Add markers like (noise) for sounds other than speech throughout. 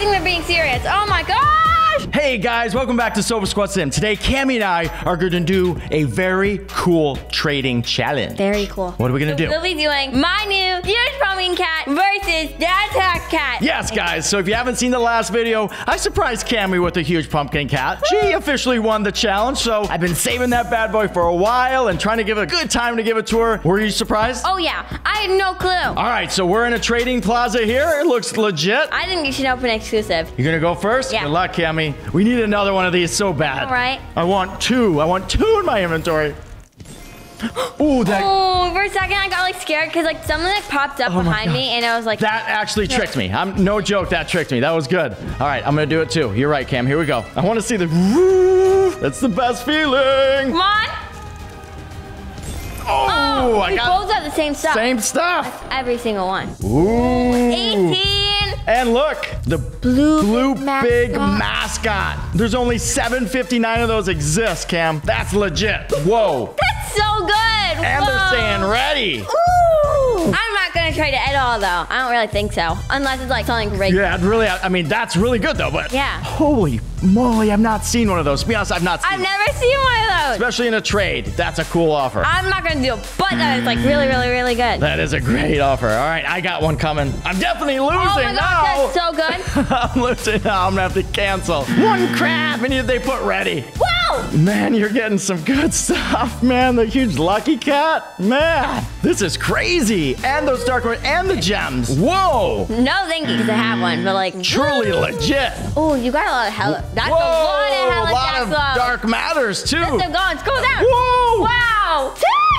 think they're being serious. Oh my gosh! Hey guys, welcome back to Sopo Squad Sim. Today, Cammy and I are going to do a very cool trading challenge. Very cool. What are we gonna do? We'll be doing my new huge pumpkin cat versus Dad's hack cat. Yes, guys. So if you haven't seen the last video, I surprised Cammy with a huge pumpkin cat. She officially won the challenge, so I've been saving that bad boy for a while and trying to give it a good time to give it to her. Were you surprised? Oh yeah, I had no clue. All right, so we're in a trading plaza here. It looks legit. I think you should open exclusive. You're gonna go first? Yeah. Good luck, Cammy. We need another one of these so bad. All right. I want two. I want two in my inventory. (gasps) Ooh, that Oh, for a second I got like scared because like something like popped up Oh behind me and I was like, that actually tricked me. I'm no joke. That tricked me. That was good. All right, I'm gonna do it too. You're right, Cam. Here we go. I want to see the. That's the best feeling. come on. Oh, oh I we got both the same stuff. same stuff. Every single one. Ooh. 18. And look, the Blue blue big big mascot. There's only 759 of those exist, Cam. That's legit. Whoa. That's so good. And they're saying ready. Ooh. I'm not gonna trade it at all though. I don't really think so. Unless it's like something great. Yeah, I'd really. I mean, that's really good though. But Yeah. holy moly, I've not seen one of those. To be honest, I've not seen. I've one. never seen one of those. Especially in a trade. That's a cool offer. I'm not gonna do it, but that is like really, really, really good. That is a great offer. All right, I got one coming. I'm definitely losing oh my gosh, that's so good. (laughs) I'm losing now. I'm gonna have to cancel. One crab, and they put ready. Wow! Man, you're getting some good (laughs) stuff, man. The huge lucky cat, man. This is crazy. And those dark ones, and the gems. Whoa, No, thank you, because I have one, but like. truly legit. Oh, you got a lot of hella. That's Whoa, a lot of a hella lot of Jack Love. dark matters too. They're gone. Scroll down. Whoa, Wow!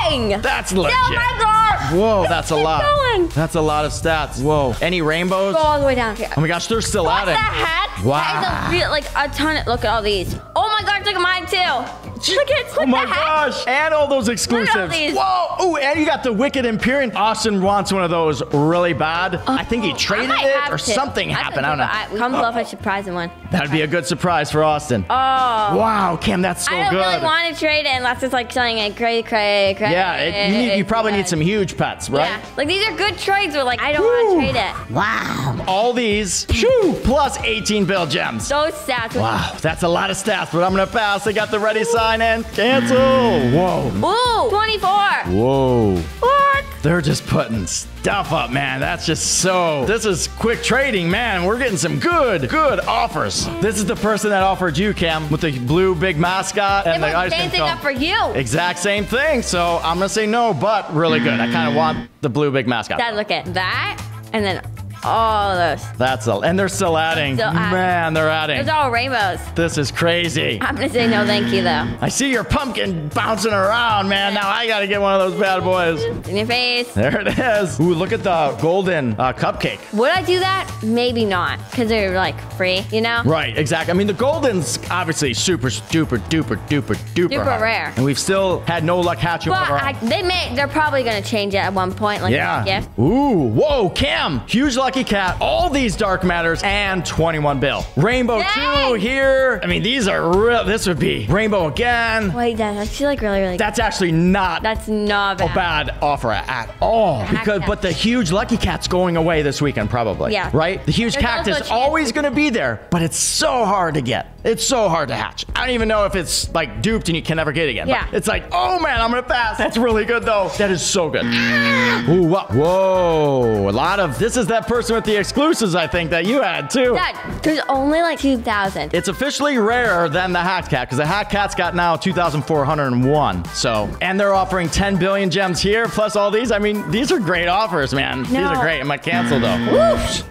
Dang! that's legit. Oh my gosh! Whoa, that's a lot. going. That's a lot of stats. Whoa, any rainbows? Go all the way down here. Oh my gosh, they're still What at the it. heck? Wow. That is a real, like a ton of. Look at all these. Oh my gosh! Look at mine too. Look at. Oh what Oh my gosh! And all those exclusives. Whoa! Oh, and you got the Wicked Empyrean. Austin wants one of those really bad. Uh, I think he traded it or to. something I happened. I don't know. I, come below if I should prize him one. That'd be a good surprise for Austin. Oh. Wow, Cam, that's so good. I don't good. really want to trade it unless it's like something like crazy, crazy, crazy. yeah, it, you, need, you probably need some huge pets, right? Yeah, like these are good trades, but like I don't want to trade it. Wow. All these, shoo, plus 18 bill gems. Those stats. Wow, that's a lot of stats, but I'm gonna pass. I got the ready sign and cancel. Mm, whoa. Ooh, 24. Whoa. What? They're just putting stuff up, man. That's just so. This is quick trading, man. We're getting some good, good offers. This is the person that offered you, Cam, with the blue big mascot and It the ice the same cream thing cone. up for you. Exact same thing. So I'm gonna say no, but really good. I kind of want the blue big mascot. Dad, look at that, and then all of those. That's a, and they're still adding. Still adding. Man, they're adding. Are all rainbows. This is crazy. I'm gonna say no, thank you though. I see your pumpkin bouncing around, man. Now I gotta get one of those bad boys. In your face. There it is. Ooh, look at the golden uh, cupcake. Would I do that? Maybe not, because they're like free, you know? Right, exactly. I mean, the golden's obviously super, duper, duper, duper, duper Super hard. rare. and we've still had no luck hatching But I, they may, they're probably gonna change it at one point, like Yeah. a gift. Ooh, whoa, Cam, huge lucky cat, all these dark matters, and 21 bill. Rainbow Dang. 2 here. I mean, these are real. This would be rainbow again. Wait, that's actually like really, really. That's actually not that's not a bad. bad offer at all. Because, but the huge lucky cat's going away this weekend, probably. Yeah. Right? The huge There's cactus also a chance- always going to be there, but it's so hard to get. It's so hard to hatch. I don't even know if it's like duped and you can never get it again. but Yeah. It's like, oh man, I'm gonna pass. That's really good though. That is so good. Ah! Ooh, wha- whoa. A lot of this is that person with the exclusives, I think, that you had too. Dad, there's only like 2,000. It's officially rarer than the Hack Cat because the Hack Cat's got now 2,401. So, and they're offering 10 billion gems here plus all these. I mean, these are great offers, man. These are great. I'm gonna cancel though. Whoosh!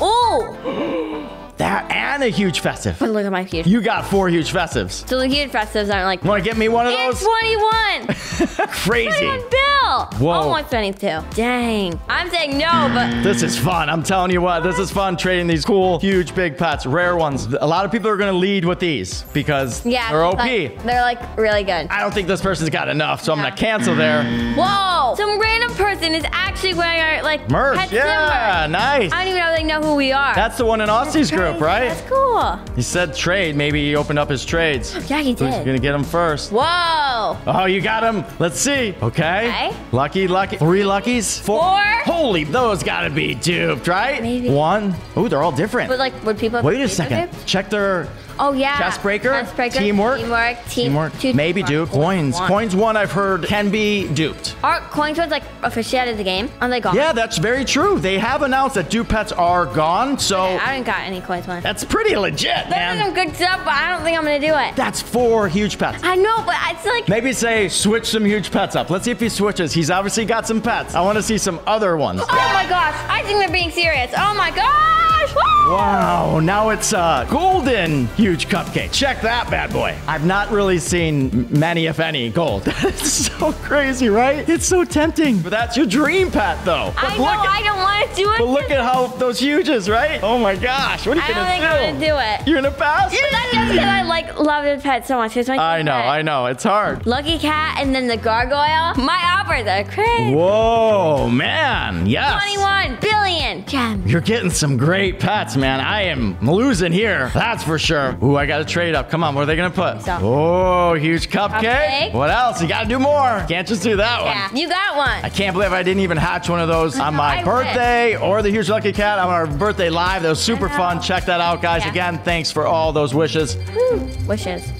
(gasps) Ooh! That and a huge festive. (laughs) Look at my huge. You got four huge festives. So the huge festives aren't like. Want to get me one of those? 21! (laughs) (laughs) Crazy. 21 bill! Whoa. Almost 22. Dang. I'm saying no, but This is fun. I'm telling you what, this is fun trading these cool, huge, big pets, rare ones. A lot of people are going to lead with these because yeah. they're OP. like, they're like really good. I don't think this person's got enough, so I'm going to cancel there. Whoa! Some random person is actually wearing our like Merch, yeah, Sim merch. nice. I don't even know if they know who we are. That's the one in Aussie's group, right? That's cool. He said trade. Maybe he opened up his trades. Oh, yeah, he did. Who's gonna get him first? Whoa. Oh, you got him. Let's see. Okay. Okay. Lucky, lucky. Three luckies. Four. Holy, those gotta be duped, right? Maybe. One. Oh, they're all different. But like, would people? Wait a second. Check their Oh yeah. chest breaker. Chest breaker. Teamwork. Teamwork. Team, teamwork. two Maybe teamwork. dupe. Coins. One. Coins. One I've heard can be duped. Are coins ones like officially out of the game? Are they gone? Yeah, that's very true. They have announced that dupe pets are gone, so I didn't got any coins one. that's pretty legit, Those are man. some good stuff, but I don't think I'm gonna do it. That's four huge pets. I know, but it's like Maybe say switch some huge pets up. Let's see if he switches. He's obviously got some pets. I want to see some other ones. Oh my gosh, I think they're being serious. Oh my gosh! Woo! Wow, now it's a golden huge cupcake. Check that bad boy. I've not really seen many, if any, gold. (laughs) That's so crazy, right? It's so tempting. But that's your dream pet, though. But I know, at, I don't want to do it. but look at how those huges, right? Oh my gosh, what are you I don't think do? I'm gonna do it. You're gonna pass? But that's just because I like love this pet so much. It's my I know, favorite. I know. It's hard. Lucky cat and then the gargoyle. My offers are crazy. Whoa, man. Yes. 21 billion gems. You're getting some great pets, man. I am losing here. That's for sure. Ooh, I got to trade up. Come on, what are they going to put? Oh, huge cupcake. Cupcake. What else? You got to do more. Can't just do that Yeah, one. you got one. I can't believe I didn't even hatch one of those on my I birthday or the Huge Lucky Cat on our birthday live. That was super fun. Check that out, guys. Yeah. Again, thanks for all those wishes. Whew. Wishes.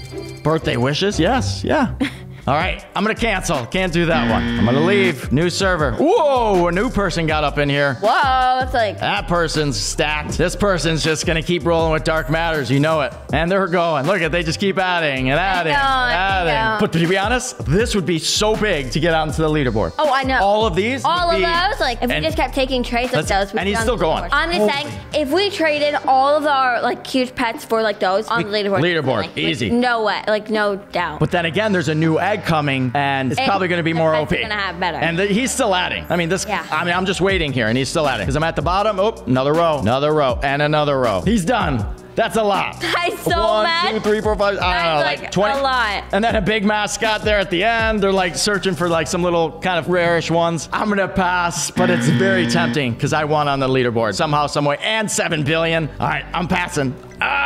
Birthday wishes? Yes, yeah. (laughs) All right, I'm gonna cancel. Can't do that one. I'm gonna leave. New server. Whoa, a new person got up in here. Whoa, it's like That person's stacked. This person's just gonna keep rolling with dark matters. You know it. And they're going. Look at they just keep adding and adding, I adding. But to be honest, this would be so big to get out into the leaderboard. Oh, I know. All of these. all of be- those. Like if we just kept taking trades of those, we'd and he's still going. I'm just saying, if we traded all of our like huge pets for like those on the leaderboard, Leaderboard, like, easy. no way, like no doubt. But then again, there's a new egg coming, and it's And probably going to be more OP. gonna have better. And the, he's still adding. I mean, this. Yeah. I mean, I'm just waiting here, and he's still adding. Because I'm at the bottom. Oh, another row, another row, and another row. He's done. That's a lot. (laughs) I'm so One, mad. two, three, four, five. I don't know, like, like, 20. a lot. And then a big mascot there at the end. They're like searching for like some little kind of rarish ones. I'm gonna pass, but it's very tempting because I won on the leaderboard somehow, some way, and seven billion. All right, I'm passing.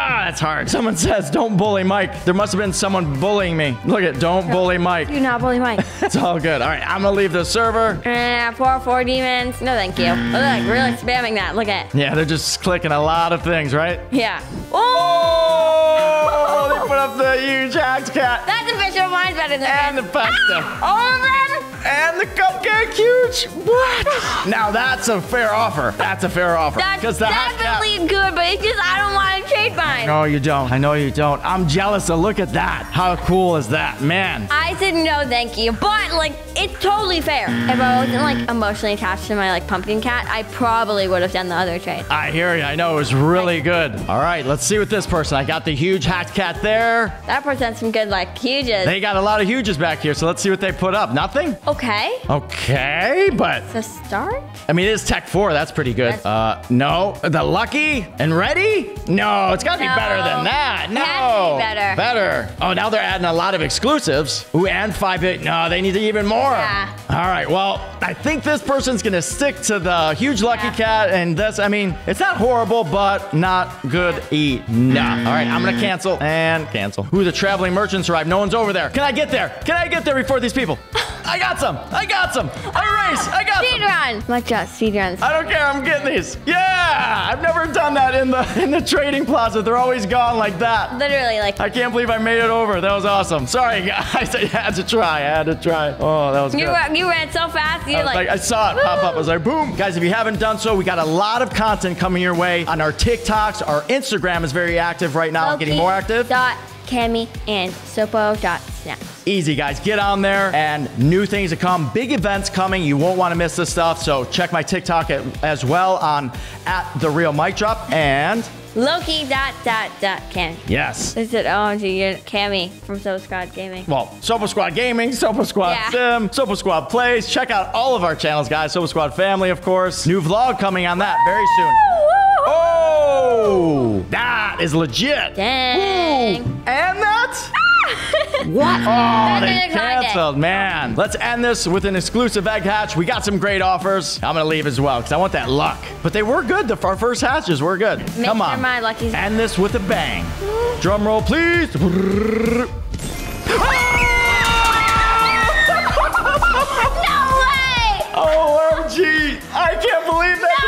Ah, that's hard. Someone says, "Don't bully Mike." There must have been someone bullying me. Look at, don't bully Mike. Do not bully Mike. (laughs) It's all good. All right, I'm gonna leave the server. Eh, four four demons. No, thank you. Look, like really spamming that. Look at. Yeah, they're just clicking a lot of things, right? Yeah. Oh, Oh, they put up the huge hacked cat that's official. Mine's better than and the pasta. All of them. And the cupcake huge. What? Now that's a fair offer. That's a fair offer. That's Because the hot cat. definitely good, but it's just I don't want to trade mine. No, you don't. I know you don't. I'm jealous. So look at that. How cool is that, man? I said no, thank you. But like, it's totally fair. If I wasn't like emotionally attached to my like pumpkin cat, I probably would have done the other trade. I hear you. I know it was really good. All right, let's see with this person. I got the huge hat cat there. That person presents some good like huges. They got a lot of huges back here, so let's see what they put up. Nothing? Okay. Okay, but The start? I mean, it is Tech 4. That's pretty good. Uh, no. The Lucky and Ready? No, it's got to be better than that. No. be better. Better. Oh, now they're adding a lot of exclusives. Ooh, and 5 bit. No, they need even more. Yeah. All right, well, I think this person's going to stick to the huge Lucky Yeah. Cat. And this, I mean, it's not horrible, but not good enough. All right, I'm going to cancel and cancel. Ooh, the traveling merchants arrived. No one's over there. Can I get there? Can I get there before these people? (laughs) I got some. I got some. I race. I got Speed some. run. Like just speed runs. I don't care. I'm getting these. Yeah, I've never done that in the (laughs) in the trading plaza. They're always gone like that. Literally, like I can't believe I made it over. That was awesome. Sorry, (laughs) guys. I had to try. I had to try. Oh, that was you good. ran, you ran so fast. I, You're was like, like, I saw it pop up. I was like, boom. Guys, if you haven't done so, we got a lot of content coming your way on our TikToks. Our Instagram is very active right now, getting more active. Dot Cammy and Sopo dot snaps. Easy, guys. Get on there and new things to come. Big events coming. You won't want to miss this stuff. So check my TikTok at, as well on at the real mic drop. And Loki dot dot dot Cam. yes. Is OMG, oh, you're Cammy from So Squad Gaming. Well, Sopo Squad Gaming, Sopo Squad Yeah. Sim, Sopo Squad Playz. Check out all of our channels, guys. Sopo Squad Family, of course. New vlog coming on that very soon. Oh, that is legit. Dang. Ooh, and that ah! (laughs) What? Oh, Back they in the content. canceled, man. Let's end this with an exclusive egg hatch. We got some great offers. I'm gonna leave as well because I want that luck. But they were good. The our first hatches were good. Make Come sure on. my lucky's- End this with a bang. Mm-hmm. Drum roll, please. (laughs) No way! (laughs) Oh, OMG! I can't believe that No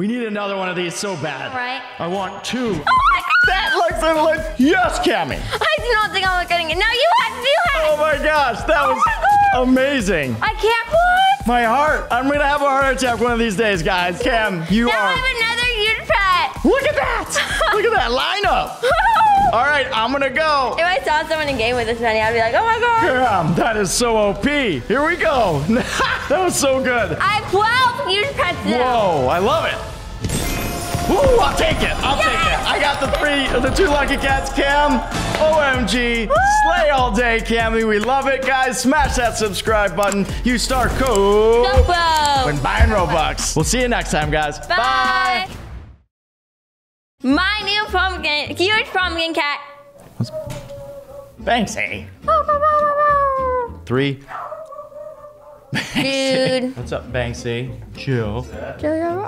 We need another one of these so bad. Right. I want two. Oh my god! That looks like yes, Cammy. I do not think I'm getting it. No, you had you had Oh my gosh, that Oh was amazing. I can't what? My heart. I'm gonna have a heart attack one of these days, guys. Cam, you Now I are. have another huge pet. Look at that. Look at that lineup. (laughs) All right, I'm gonna go. If I saw someone in game with this many, I'd be like, oh my god. Cam, that is so OP. Here we go. (laughs) that was so good. I have 12 huge pets now. Whoa, I love it. Ooh, I'll take it. I'll take it. I got the three, the two lucky cats, Cam. OMG. Slay all day, Cammy. We love it, guys. Smash that subscribe button. Use star code when buying Robux. We'll see you next time, guys. Bye. My new pumpkin, huge pumpkin cat. Banksy. Three. Banksy. Dude. What's up, Banksy? Chill. Chill